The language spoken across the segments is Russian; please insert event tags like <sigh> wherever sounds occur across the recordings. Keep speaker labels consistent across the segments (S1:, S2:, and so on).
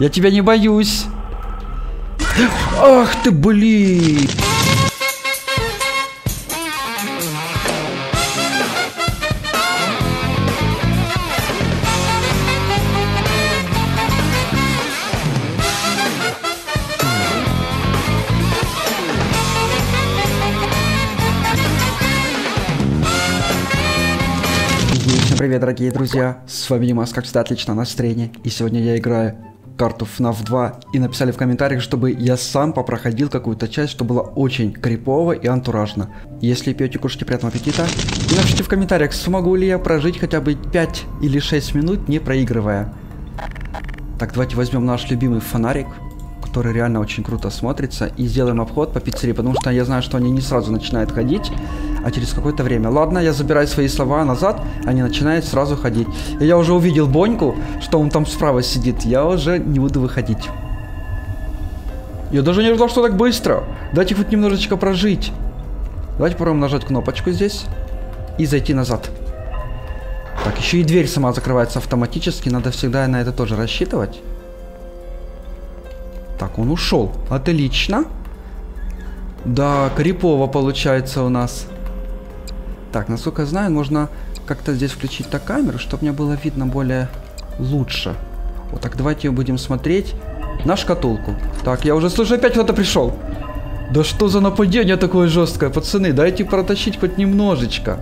S1: Я тебя не боюсь. Ах ты, блин. Привет, дорогие друзья! С вами Димас, как всегда, отлично настроение. И сегодня я играю карту FNAF 2. И написали в комментариях, чтобы я сам попроходил какую-то часть, что было очень крипово и антуражно. Если пьете, кушайте, приятного аппетита. И напишите в комментариях, смогу ли я прожить хотя бы 5 или 6 минут, не проигрывая. Так, давайте возьмем наш любимый фонарик, который реально очень круто смотрится, и сделаем обход по пиццерии, потому что я знаю, что они не сразу начинают ходить, а через какое-то время. Ладно, я забираю свои слова назад, они начинают сразу ходить. И я уже увидел Боньку, что он там справа сидит, я уже не буду выходить. Я даже не ждал, что так быстро. Дайте хоть немножечко прожить. Давайте попробуем нажать кнопочку здесь и зайти назад. Так, еще и дверь сама закрывается автоматически, надо всегда на это тоже рассчитывать. Так, он ушел. Отлично. Да, крипово получается у нас. Так, насколько я знаю, можно как-то здесь включить так камеру, чтобы мне было видно более лучше. Вот так, давайте будем смотреть на шкатулку. Так, я уже слышу, опять кто-то пришел. Да что за нападение такое жесткое, пацаны? Дайте протащить хоть немножечко.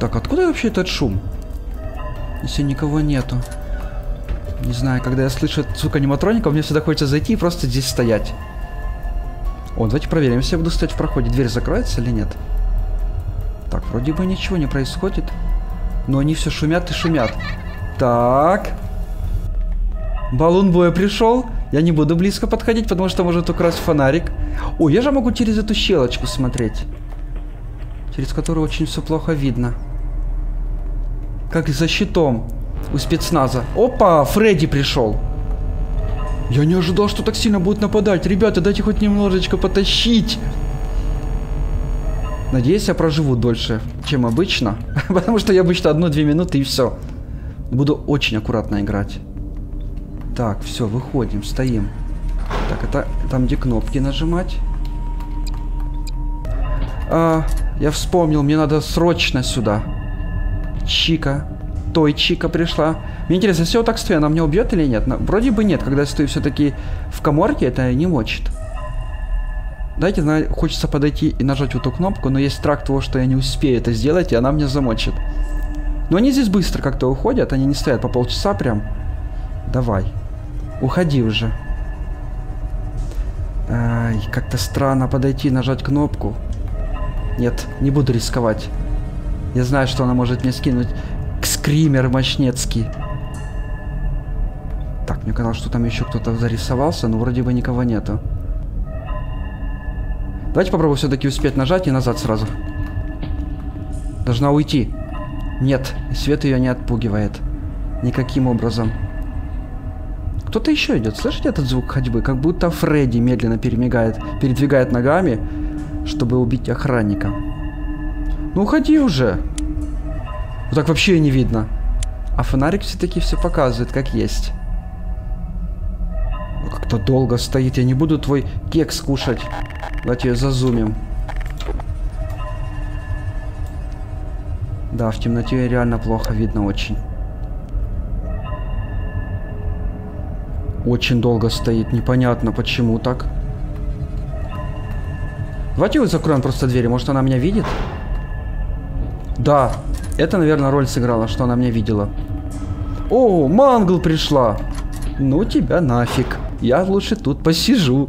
S1: Так, откуда вообще этот шум? Если никого нету. Не знаю, когда я слышу звук аниматроника, мне всегда хочется зайти и просто здесь стоять. О, давайте проверим, если я буду стоять в проходе, дверь закроется или нет. Так, вроде бы ничего не происходит. Но они все шумят и шумят. Так. Баллон боя пришел. Я не буду близко подходить, потому что может украсть фонарик. О, я же могу через эту щелочку смотреть. Через которую очень все плохо видно. Как за щитом у спецназа. Опа, Фредди пришел. Я не ожидал, что так сильно будет нападать. Ребята, дайте хоть немножечко потащить. Надеюсь, я проживу дольше, чем обычно. <laughs> Потому что я обычно одну-две минуты и все. Буду очень аккуратно играть. Так, все, выходим, стоим. Так, это там, где кнопки нажимать. А, я вспомнил, мне надо срочно сюда. Чика той Чика пришла. Мне интересно, если вот так стою, она меня убьет или нет? Но, вроде бы нет, когда я стою все-таки в коморке, это не мочит. Дайте, хочется подойти и нажать в эту кнопку, но есть страх того, что я не успею это сделать, и она меня замочит. Но они здесь быстро как-то уходят, они не стоят по полчаса прям. Давай. Уходи уже. Ай, как-то странно подойти, нажать кнопку. Нет, не буду рисковать. Я знаю, что она может мне скинуть скример мощнецкий. Так, мне казалось, что там еще кто-то зарисовался, но вроде бы никого нету. Давайте попробую все-таки успеть нажать и назад сразу. Должна уйти. Нет, свет ее не отпугивает. Никаким образом. Кто-то еще идет. Слышите этот звук ходьбы? Как будто Фредди медленно перемигает, передвигает ногами, чтобы убить охранника. Ну уходи уже. Вот так вообще не видно. А фонарик все-таки все показывает, как есть. Как-то долго стоит. Я не буду твой кекс кушать. Давайте ее зазумим. Да, в темноте реально плохо видно очень. Очень долго стоит. Непонятно, почему так. Давайте вот закроем просто двери. Может, она меня видит? Да, это, наверное, роль сыграла, что она меня видела. О, Мангл пришла. Ну тебя нафиг. Я лучше тут посижу.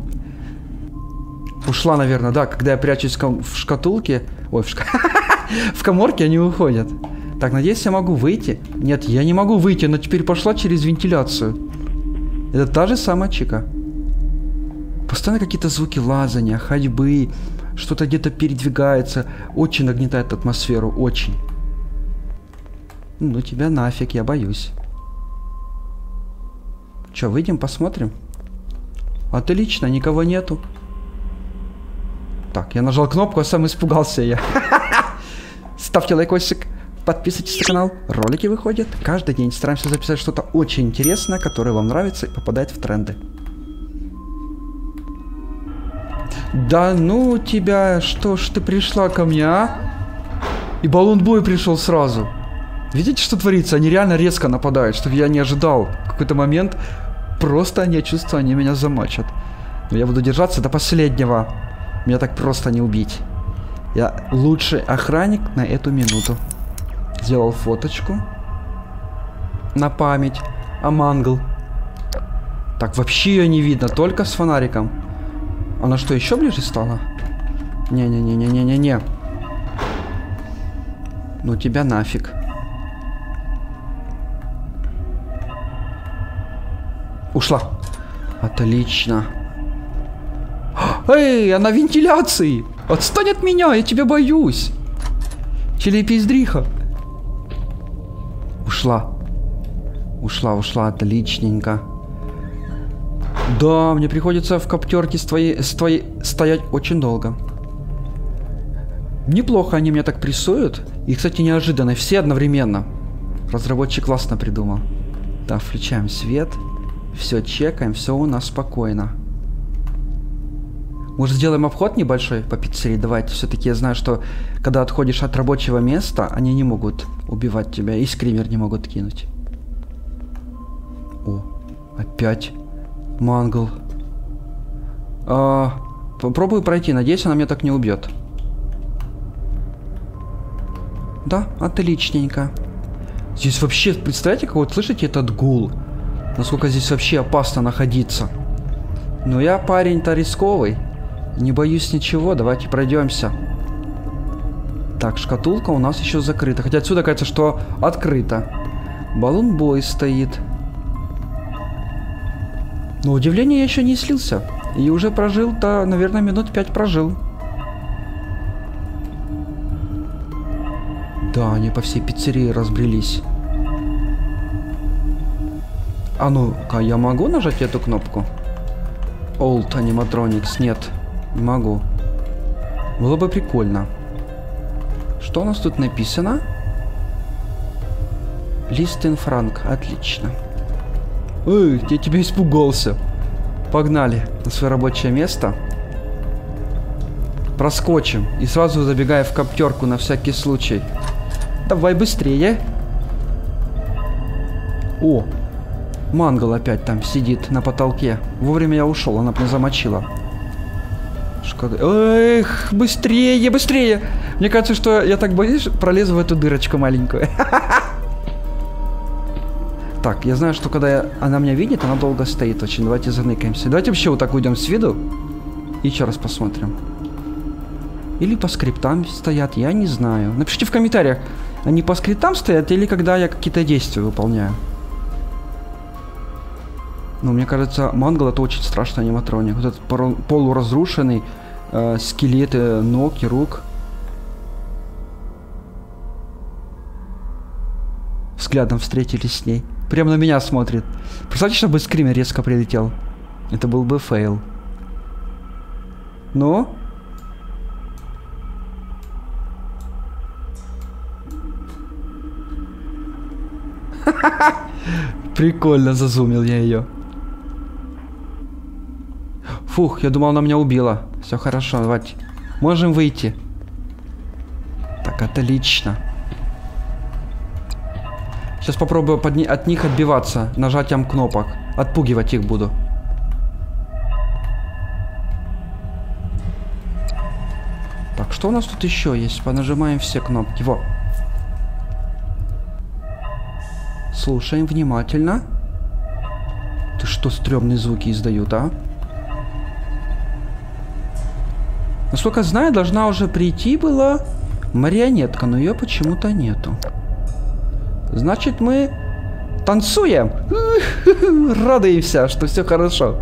S1: Ушла, наверное, да, когда я прячусь в шкатулке. Ой, в, шка... <laughs> в коморке они уходят. Так, надеюсь, я могу выйти. Нет, я не могу выйти, но теперь пошла через вентиляцию. Это та же самая чика. Постоянно какие-то звуки лазания, ходьбы, что-то где-то передвигается. Очень нагнетает атмосферу, очень. Ну тебя нафиг, я боюсь. Че, выйдем, посмотрим? Отлично, никого нету. Так, я нажал кнопку, а сам испугался я. <laughs> Ставьте лайкосик, подписывайтесь на канал. Ролики выходят каждый день. Стараемся записать что-то очень интересное, которое вам нравится и попадает в тренды. Да ну тебя, что ж ты пришла ко мне, а? И баллон-бой пришел сразу. Видите, что творится? Они реально резко нападают, что я не ожидал. В какой-то момент просто они чувствую, они меня замочат. Но я буду держаться до последнего. Меня так просто не убить. Я лучший охранник на эту минуту. Сделал фоточку. На память. А мангл. Так, вообще ее не видно, только с фонариком. Она что, еще ближе стала? Не-не-не-не-не-не-не. Ну тебя нафиг. Ушла. Отлично. Эй, она вентиляции! Отстань от меня, я тебя боюсь! Телепиздриха. Ушла. Ушла, ушла, отличненько. Да, мне приходится в коптерке с твоей, с твоей стоять очень долго. Неплохо они меня так прессуют. И, кстати, неожиданно. Все одновременно. Разработчик классно придумал. Да, включаем свет. Все чекаем, все у нас спокойно. Может, сделаем обход небольшой по пиццерии? Давайте. Все-таки я знаю, что когда отходишь от рабочего места, они не могут убивать тебя. И скример не могут кинуть. О, опять мангл. А, попробую пройти. Надеюсь, она меня так не убьет. Да, отличненько. Здесь вообще, представляете, как вот слышите этот гул? Насколько здесь вообще опасно находиться. Но я парень-то рисковый. Не боюсь ничего, давайте пройдемся. Так, шкатулка у нас еще закрыта. Хотя отсюда кажется, что открыта. Баллон-бой стоит. Но удивление я еще не слился. И уже прожил-то, наверное, минут пять прожил. Да, они по всей пиццерии разбрелись. А ну-ка, я могу нажать эту кнопку? Old Animatronics, нет, не могу. Было бы прикольно. Что у нас тут написано? Листен Франк, отлично. Эй, я тебя испугался. Погнали на свое рабочее место. Проскочим и сразу забегая в коптерку на всякий случай. Давай быстрее. О, Мангал опять там сидит на потолке. Вовремя я ушел, она меня замочила. Шкода. Эх, быстрее, быстрее. Мне кажется, что я так боюсь, пролезу в эту дырочку маленькую. <laughs> Так, я знаю, что когда я, она меня видит, она долго стоит очень. Давайте заныкаемся. Давайте вообще вот так уйдем с виду. И еще раз посмотрим. Или по скриптам стоят, я не знаю. Напишите в комментариях, они по скриптам стоят или когда я какие-то действия выполняю. Но мне кажется, Мангал это очень страшный аниматроник. Вот этот полуразрушенный э, скелеты ног и рук. Взглядом встретились с ней. Прямо на меня смотрит. Представьте, чтобы скример резко прилетел. Это был бы фейл. Ну? <laughs> Прикольно зазумил я ее. Фух, я думал, она меня убила. Все хорошо, давайте. Можем выйти. Так, отлично. Сейчас попробую под от них отбиваться нажатием кнопок. Отпугивать их буду. Так, что у нас тут еще есть? Понажимаем все кнопки. Во. Слушаем внимательно. Ты что, стрёмные звуки издают, а? Насколько знаю, должна уже прийти была марионетка, но ее почему-то нету. Значит, мы танцуем. <laughs> Радуемся, что все хорошо.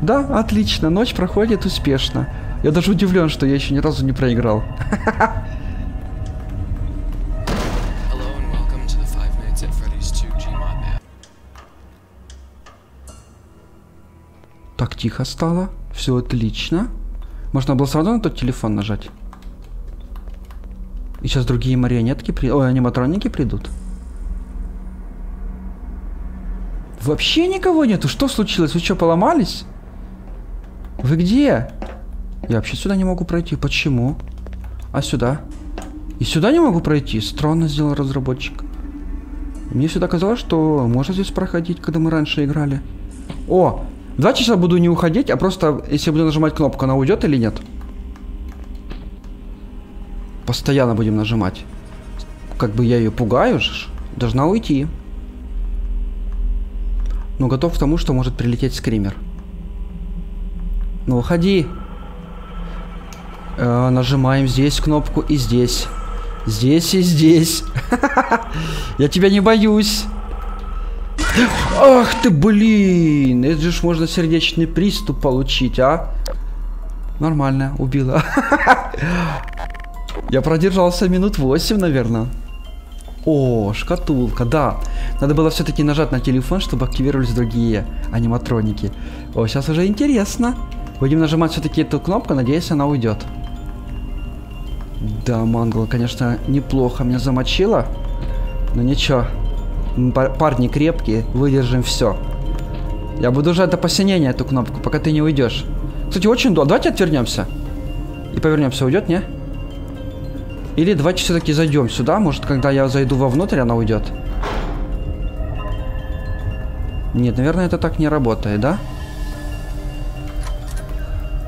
S1: Да, отлично. Ночь проходит успешно. Я даже удивлен, что я еще ни разу не проиграл. Так тихо стало. Все отлично. Можно было сразу на тот телефон нажать. И сейчас другие марионетки, при... ой, аниматроники придут. Вообще никого нету. Что случилось? Вы что, поломались? Вы где? Я вообще сюда не могу пройти. Почему? А сюда? И сюда не могу пройти? Странно сделал разработчик. Мне всегда казалось, что можно здесь проходить, когда мы раньше играли. О! Два часа буду не уходить, а просто, если буду нажимать кнопку, она уйдет или нет? Постоянно будем нажимать. Как бы я ее пугаю. Должна уйти. Но готов к тому, что может прилететь скример. Ну, уходи. Э, нажимаем здесь кнопку и здесь. Здесь и здесь. <laughs> Я тебя не боюсь. Ах ты, блин! Это же можно сердечный приступ получить, а? Нормально, убила. <laughs> Я продержался минут 8, наверное. О, шкатулка, да. Надо было все-таки нажать на телефон, чтобы активировались другие аниматроники. О, сейчас уже интересно. Будем нажимать все-таки эту кнопку, надеюсь, она уйдет. Да, Мангл, конечно, неплохо меня замочила. Но ничего. Парни крепкие, выдержим все. Я буду жать до посинения эту кнопку, пока ты не уйдешь. Кстати, очень долго. Давайте отвернемся. И повернемся. Уйдет, не? Или давайте все-таки зайдем сюда. Может, когда я зайду вовнутрь, она уйдет. Нет, наверное, это так не работает, да?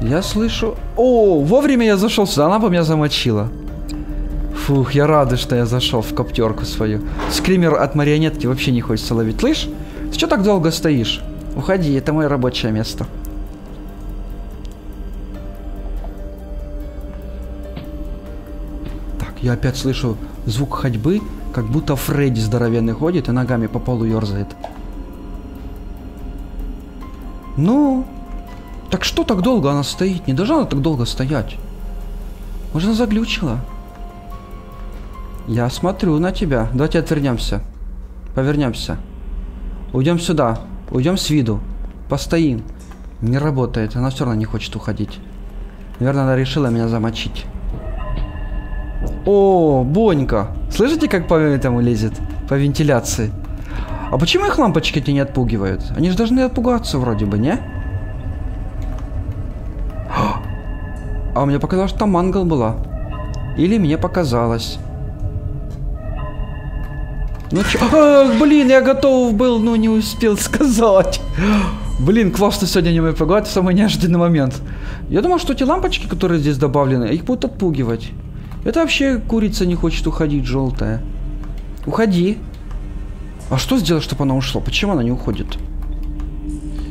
S1: Я слышу... О, вовремя я зашел сюда, она бы меня замочила. Фух, я рада, что я зашел в коптерку свою. Скример от марионетки вообще не хочется ловить. Слышь, ты что так долго стоишь? Уходи, это мое рабочее место. Я опять слышу звук ходьбы, как будто Фредди здоровенный ходит и ногами по полу ерзает. Ну, так что так долго она стоит? Не должна она так долго стоять. Может, она заглючила? Я смотрю на тебя. Давайте отвернемся. Повернемся. Уйдем сюда. Уйдем с виду. Постоим. Не работает. Она все равно не хочет уходить. Наверное, она решила меня замочить. О, Бонька. Слышите, как по этому лезет? По вентиляции. А почему их лампочки эти не отпугивают? Они же должны отпугаться вроде бы, не? А мне показалось, что там мангал была. Или мне показалось. Ну чё? Ах, блин, я готов был, но не успел сказать. Блин, классно сегодня не пугать в самый неожиданный момент. Я думал, что эти лампочки, которые здесь добавлены, их будут отпугивать. Это вообще курица не хочет уходить, желтая. Уходи. А что сделать, чтобы она ушла? Почему она не уходит?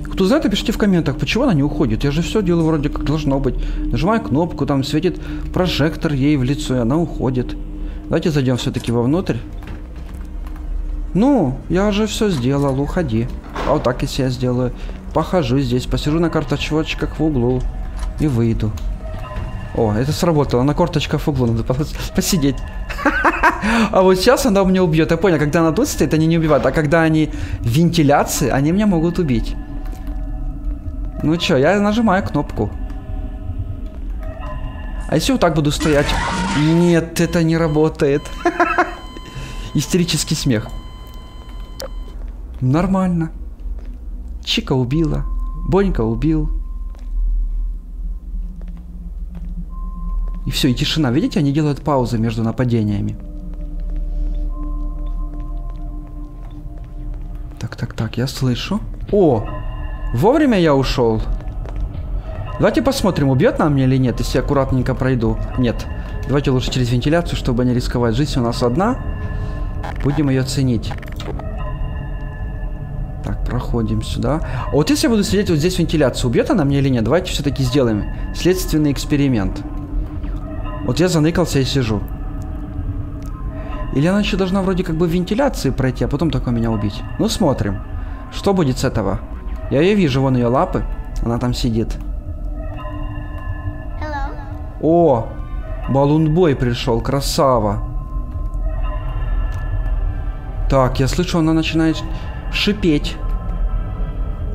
S1: Кто знает, напишите в комментах, почему она не уходит. Я же все делаю вроде как должно быть. Нажимаю кнопку, там светит прожектор ей в лицо, и она уходит. Давайте зайдем все-таки вовнутрь. Ну, я уже все сделал, уходи. А вот так если я сделаю. Похожу здесь, посижу на карточках в углу и выйду. О, это сработало. На корточках в углу надо посидеть. <laughs> А вот сейчас она меня убьет. Я понял, когда она тут стоит, они не убивают. А когда они вентиляции, они меня могут убить. Ну чё, я нажимаю кнопку. А если вот так буду стоять? Нет, это не работает. <laughs> Истерический смех. Нормально. Чика убила. Бонька убил. И все, и тишина. Видите, они делают паузы между нападениями. Так, так, так, я слышу. О, вовремя я ушел. Давайте посмотрим, убьет нам или нет, если я аккуратненько пройду. Нет. Давайте лучше через вентиляцию, чтобы не рисковать. Жизнь у нас одна. Будем ее ценить. Так, проходим сюда. А вот если я буду сидеть вот здесь вентиляцию, убьет она мне или нет? Давайте все-таки сделаем следственный эксперимент. Вот я заныкался и сижу. Или она еще должна вроде как бы вентиляции пройти, а потом только меня убить. Ну, смотрим. Что будет с этого? Я ее вижу, вон ее лапы. Она там сидит. Hello. О, балунбой пришел, красава. Так, я слышу, она начинает шипеть.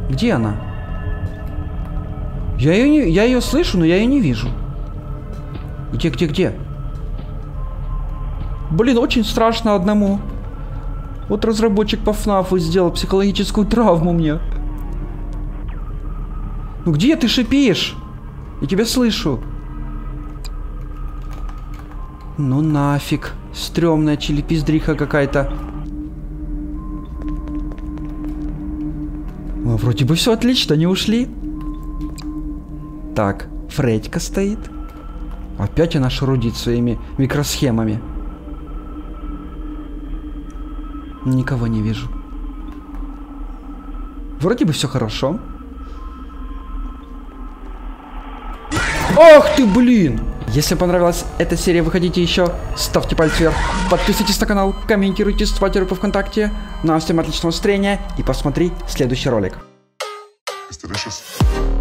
S1: Где она? Я ее, не, я ее слышу, но я ее не вижу. Где, где, где? Блин, очень страшно одному. Вот разработчик по ФНАФу сделал психологическую травму мне. Ну где ты шипишь? Я тебя слышу. Ну нафиг. Стремная чилипиздриха какая-то. Ну, вроде бы все отлично, не ушли. Так, Фредька стоит. Опять она шарудит своими микросхемами. Никого не вижу. Вроде бы все хорошо. Ах ты, блин! Если понравилась эта серия, выходите еще, ставьте пальцы вверх, подписывайтесь на канал, комментируйте, ставьте руку ВКонтакте. Ну а всем отличного настроения и посмотри следующий ролик.
S2: It's delicious.